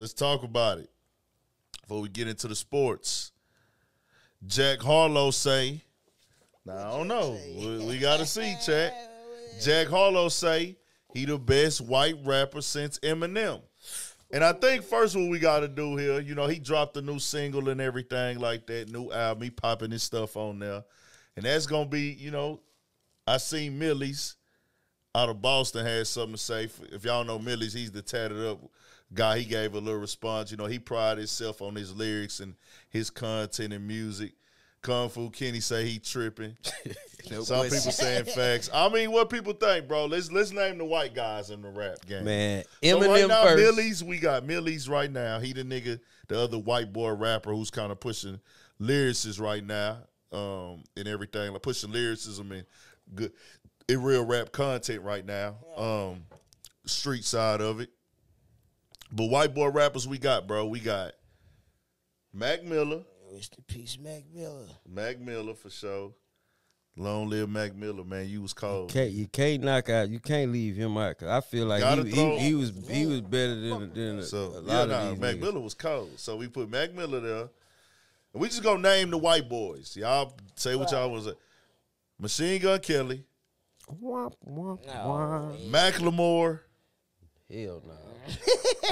Let's talk about it before we get into the sports. Jack Harlow say, now I don't know. We, we got to see, Jack. Jack Harlow say he the best white rapper since Eminem. And I think first what we got to do here, you know, he dropped a new single and everything like that, new album. He popping his stuff on there, and that's gonna be, you know, I seen Millyz out of Boston had something to say. If y'all know Millyz, he's the tatted up guy. He gave a little response. You know, he prided himself on his lyrics and his content and music. Kung Fu Kenny say he tripping. No Some people saying facts. I mean, what people think, bro? Let's let's name the white guys in the rap game. Man, So Eminem right now, first. Millyz, we got Millyz right now. He the nigga, the other white boy rapper who's kind of pushing lyricists right now, um, and everything, like pushing lyricism and good in real rap content right now. Um, street side of it. But white boy rappers we got, bro. We got Mac Miller, Rest in peace, Mac Miller. Mac Miller for sure. Long live Mac Miller, man. You was cold. Can't, you can't knock out. You can't leave him out. 'cause I feel like he, he, he was he was better than than a, So a lot yeah, of nah, these Mac niggas. Miller was cold. So we put Mac Miller there. And we just gonna name the white boys. Y'all say what y'all was. Machine Gun Kelly, Womp, womp, No. womp. Macklemore. Hell no.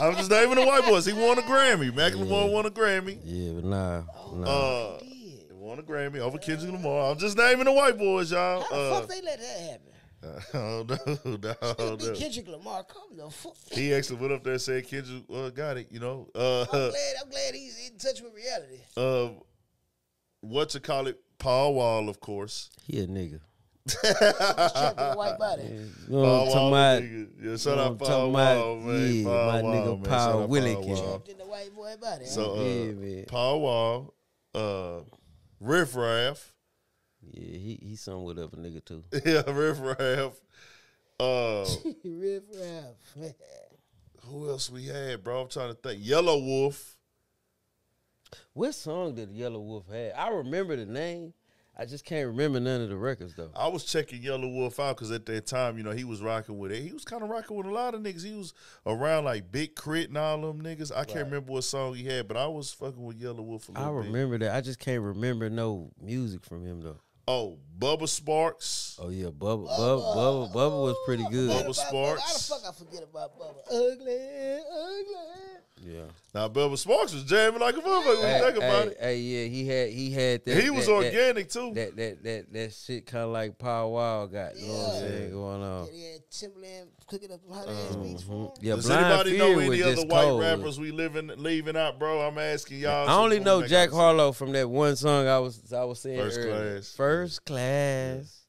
I'm just naming the white boys. He won a Grammy. Macklemore won a Grammy. Yeah, but nah, nah. Uh, Did. he won a Grammy over Kendrick Lamar. I'm just naming the white boys, y'all. How the Uh, fuck they let that happen? oh no, no, no. Kendrick Lamar, come the fuck. He actually went up there and said Kendrick uh, got it. You know. I'm Uh, glad. I'm glad he's in touch with reality. uh, what to call it? Paul Wall, of course. he a nigga. He's trapped in a white body. You know what I'm talking about? nigga. Yeah, You shout out what I'm Paul talking? Wall, man. Yeah, Paul my Wall, nigga man. Paul Shout out Willick. Paul Wall. Trapped in the white boy body. So, uh, Yeah, man. Paul Wall, uh, Riff Raff, Yeah, he he somewhat of a nigga too. yeah, Riff Raff. Uh, Riff Raff. who else we had, bro? I'm trying to think. Yelawolf. What song did Yelawolf have? I remember the name. I just can't remember none of the records though. I was checking Yelawolf out because at that time, you know, he was rocking with it. He was kind of rocking with a lot of niggas. He was around like Big K.R.I.T. and all them niggas. I can't remember what song he had, but I was fucking with Yelawolf a I little bit. I remember that. I just can't remember no music from him though. Oh, Bubba Sparxxx. Oh yeah, Bubba, Bubba, Bubba, Bubba was pretty good. Bubba Sparxxx. How the fuck I forget about Bubba? Ugly, ugly. Yeah. Now Bubba Sparxxx was jamming like a motherfucker when you Hey, think about hey, it. hey, yeah, he had he had that. he was that, organic too. That that that that shit kind of like Paul Wall got. You know what I'm saying going on. Yeah, yeah, Timbaland cooking up some hot ass beats for him. Mhm. Yeah, Does anybody know any other white cold. rappers we living leaving out, bro? I'm asking y'all. I only know Jack Harlow from that one song I was I was saying First earlier. Class. First class.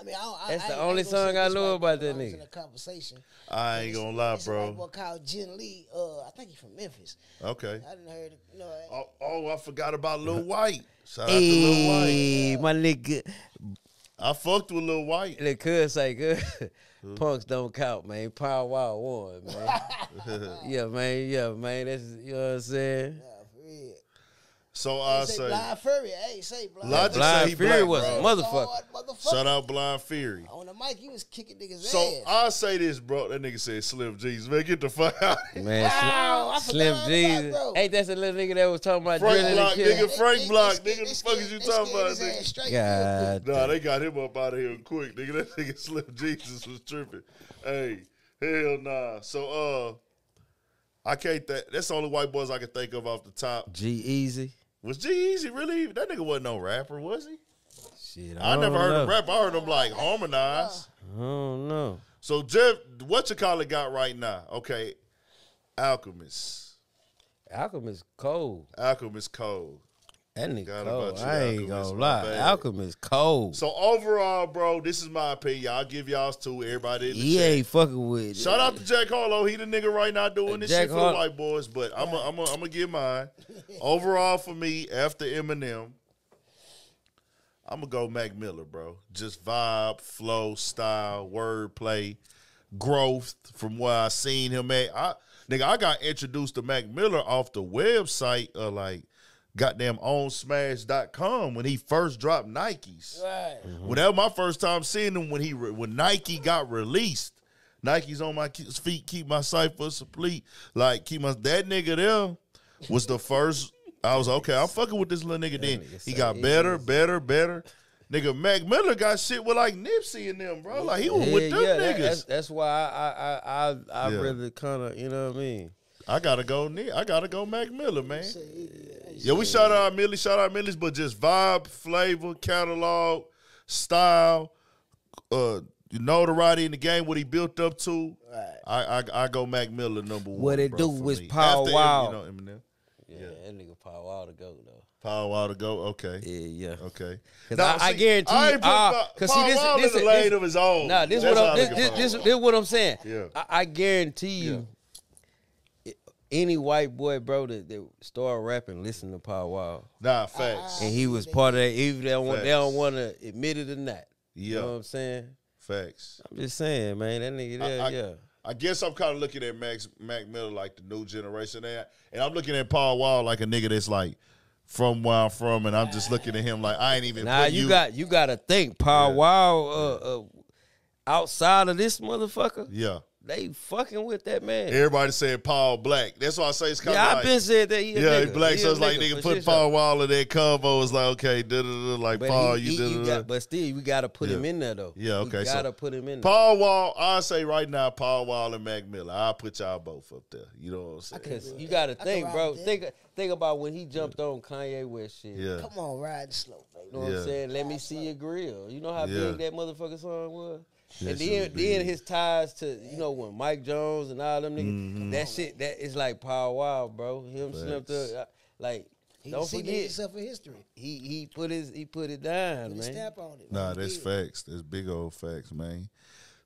I mean, I That's I the only ain't gonna say song I know about that nigga. In a conversation. I ain't gonna lie, It's a white bro. boy called Jen Lee. Uh, I think he's from Memphis. Okay. I didn't heard. You know, Oh, oh, I forgot about Lil White. Shout out to Lil Wyte. Hey, my nigga. I fucked with Lil Wyte. The cuz say good. Punks don't count, man. Paul Wall one, man. yeah, man. Yeah, man. That's you know what I'm saying. nah, for real. So I say, say, Blind Fury. Hey, say Blind. Logic Fury. say Blind he Fury black, was bro. a motherfucker. Hard motherfucker. shout out Blind Fury. On the mic, he was kicking niggas' So ass. I say this, bro. That nigga said Slim Jesus. Man, get the fuck out. Man, Wow, I Slim, Slim forgot all about Jesus. bro. Ain't that the little nigga that was talking about Frank drilling Block, and killing? nigga. Frank They- Block, they- nigga, they the fuck is you talking about, nigga? ass God. Nah, they got him up out of here quick, nigga. That nigga Slim Jesus was tripping. Hey, hell nah. So uh, I can't. Th- that's the only white boys I can think of off the top. G-Eazy. Was G-Eazy really? That nigga wasn't no rapper, was he? Shit, I, I, never heard know. him rap. I heard him like harmonize. I don't know. So Jeff, what you call it got right now? Okay, Alchemist. Alchemist cold. Alchemist Code. That nigga cold. I ain't Alchemist, gonna lie. bad. Alchemist cold. So overall, bro, this is my opinion. I'll give y'all two. Everybody in the he chat. ain't fucking with. Shout out to Jack Harlow. He the nigga right now doing this Jack shit for Har- the white boys. But I'm gonna I'm gonna give mine. Overall, for me, after Eminem, I'm gonna go Mac Miller, bro. Just vibe, flow, style, wordplay, growth from where I seen him at. I nigga, I got introduced to Mac Miller off the website of like goddamn onsmash.com when he first dropped Nikes. Right. Mm-hmm. Well, that was my first time seeing him when he re- when Nike got released. Nikes on my feet, keep my cipher complete. Like keep my that nigga there was the first. I was okay. I'm fucking with this little nigga. Then he got better, better, better. Nigga, Mac Miller got shit with like Nipsey and them, bro. Like he was with them that- niggas. that's, that's why I I I I, I Yeah. really kind of you know what I mean. I gotta go. Ni- I gotta go. Mac Miller, man. Hey, Yeah, we shout out Millie, shout out Millyz, but just vibe, flavor, catalog, style, uh, notoriety in the game, what he built up to. Right. I I, I go Mac Miller number one. What it bro, do was. Paul Wall. You know, Eminem. Yeah, that nigga Paul Wall to go though. Paul Wall to go. Okay, Yeah, yeah. okay. 'Cause Now, I- I guarantee I you- put ah, 'cause see, this- this- in the lane this- of his own. Nah, this That's what how I'm, I this, this, this, this what I'm saying. Yeah. I, I guarantee you, any white boy, bro, that, that start rapping, listen to Paul Wall, Nah, facts, and he was part of that. Even they don't want, they don't want to admit it or not. You Yeah. know what I'm saying? facts. I'm just saying, man. That nigga there, I- yeah. I guess I'm kind of looking at Max Mac Miller like the new generation there, and I'm looking at Paul Wall like a nigga that's like from where I'm from, and I'm just looking at him like I ain't even. Nah, put you, got you got to think, Paul Yeah. Wall. Uh, uh, outside of this motherfucker, yeah. They fucking with that man. Everybody saying Paul Black. That's why I say it's kind of yeah, like I've been said that. He a yeah, nigga. he black. He so a it's like nigga, nigga put shit, Paul Wall in that combo. It's like okay, da da da, like But Paul, he, you he- da da got, da. but still, we gotta put him in there though. Yeah, okay, We so gotta put him in there. Paul Wall, I say right now, Paul Wall and Mac Miller. I'll put y'all both up there. You know what I'm saying? Cause you gotta think, bro. Think think about when he jumped on Kanye West shit. Yeah, Come on, ride slow, baby. You know what Yeah. I'm saying? Let me see your grill. You know how Yeah. big that motherfucker song was? That and then then his ties to, you know, when Mike Jones and all them niggas, Mm-hmm. that shit that is like Power Wild, bro. Him Slim Facts. Thug, uh, like He don't see forget himself in history. he he put his he put it down, Put man. stamp on it. Nah, that's facts. That's big old facts, man.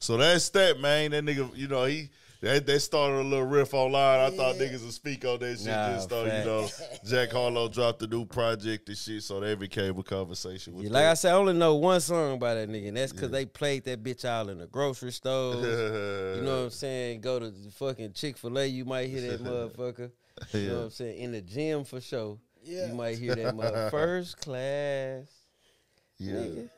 So that's that, man. That nigga, you know, he that, that started a little riff online. I thought niggas would speak on that shit. Nah, just thought, you know, Jack Harlow dropped a new project and shit, so that became a conversation with Yeah, like I said, I only know one song by that nigga, and that's because they played that bitch out in the grocery store. You know what I'm saying? Go to the fucking Chick Fil A, you might hear that motherfucker. You know what I'm saying? In the gym for sure, Yeah. you might hear that mother first class. yeah. Nigga.